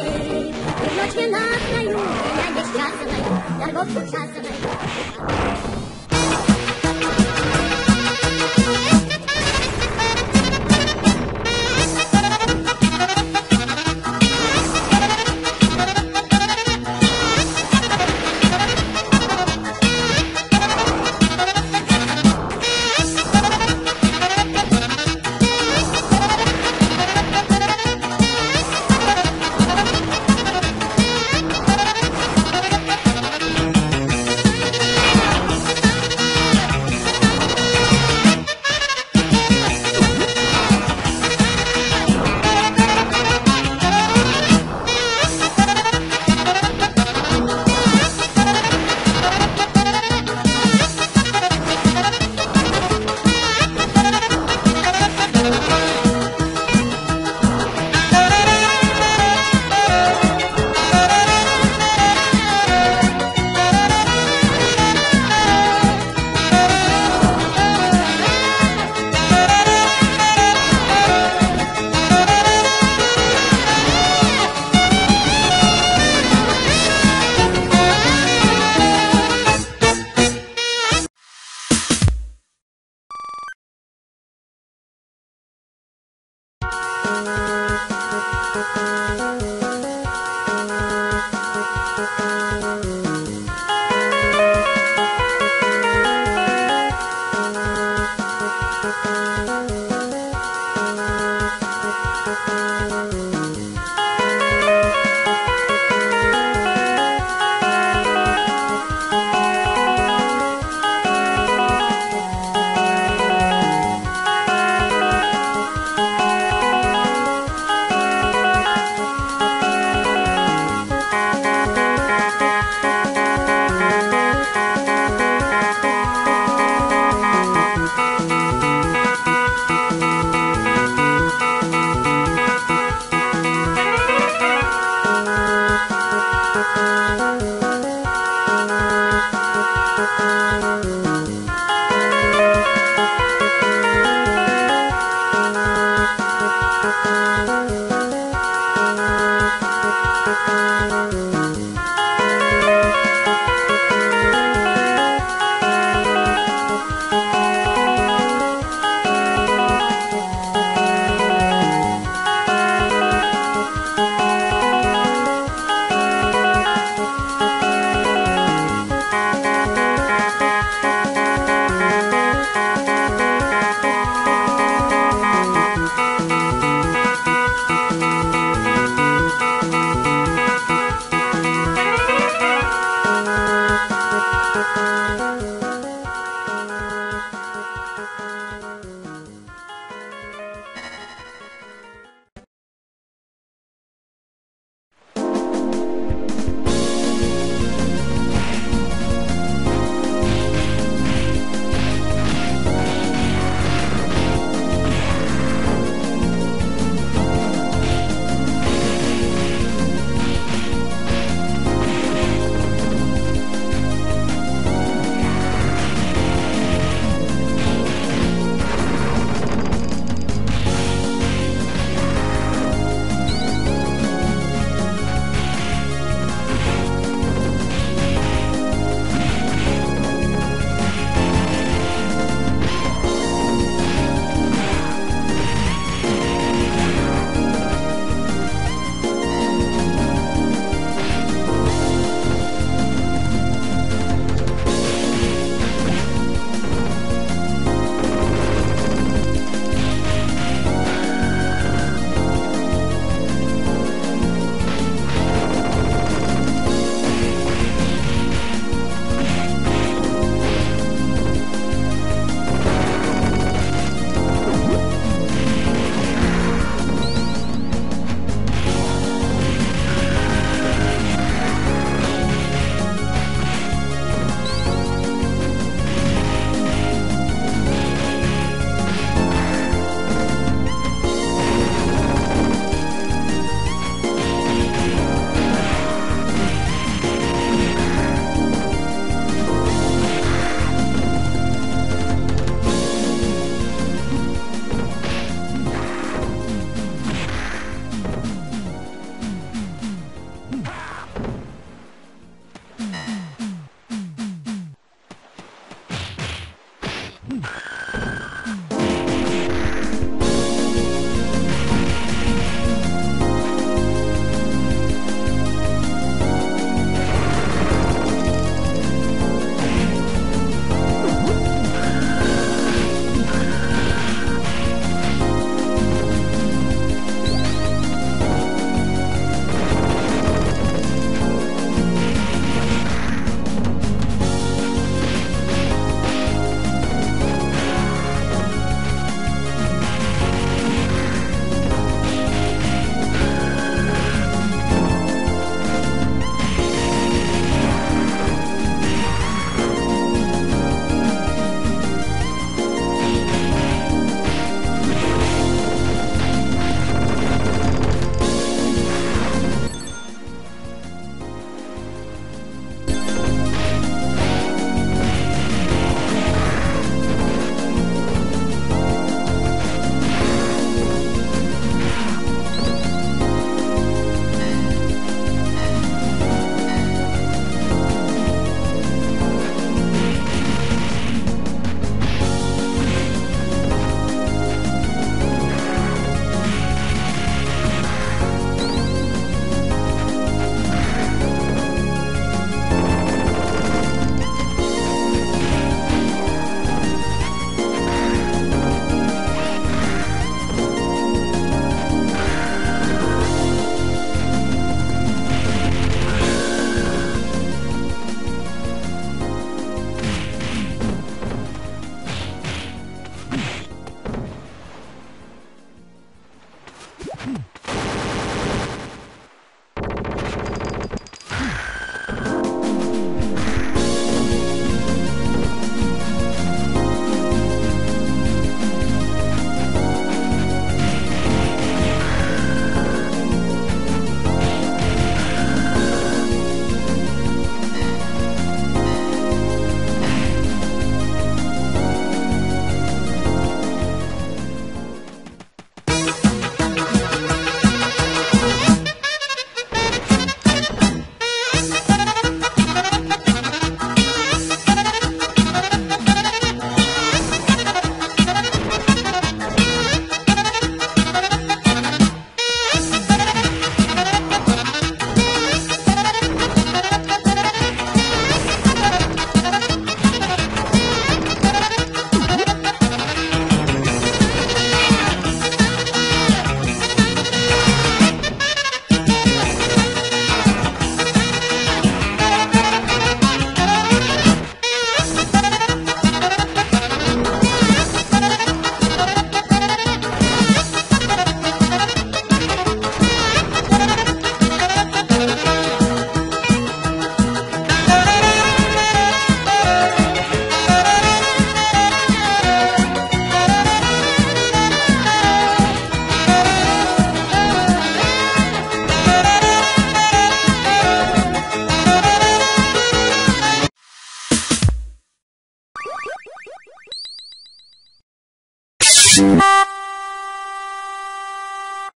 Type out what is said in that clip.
туда. И в ночь винатную, меня торговку торговцу часовой.